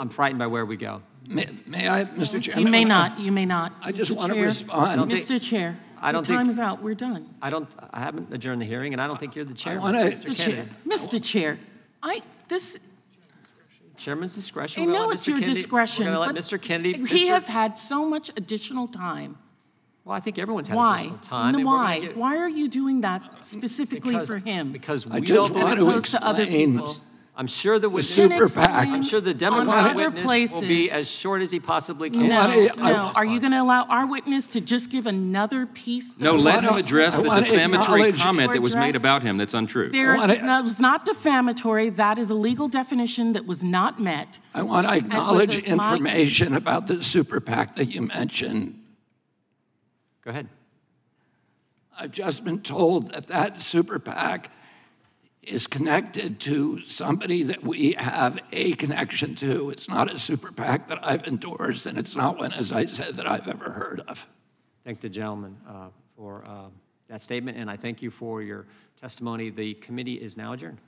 I'm frightened by where we go. May may I, Mr. Chairman? You may not, you may not. I just Mr. want to respond. Mr. Chair, I don't the time think- is out, we're done. I don't, I haven't adjourned the hearing, and I don't think you're the chairman. wanna- Mr. Mr. Chair, Mr. Chair, I, this, Chairman's discretion. I We're know it's your Kennedy- discretion, We're but let Mr. Kennedy. he has had so much additional time. Well, I think everyone's had Why? additional time. No, and we're gonna Why? get- Why are you doing that specifically because- for him? Because I we just don't. want to opposed to other explain, people. I'm sure the witness. super PAC. I'm sure the on Democrat other witness will be places. as short as he possibly can. No, wanna- I- no. Are you going to allow our witness to just give another piece? No, of- let him address I the defamatory comment that was made about him that's untrue. There, wanna- that was not defamatory. That is a legal definition that was not met. I want to acknowledge it my- information about the super PAC that you mentioned. Go ahead. I've just been told that that super PAC is connected to somebody that we have a connection to. It's not a super PAC that I've endorsed, and it's not one, as I said, that I've ever heard of. Thank the gentleman uh, for uh, that statement, and I thank you for your testimony. The committee is now adjourned.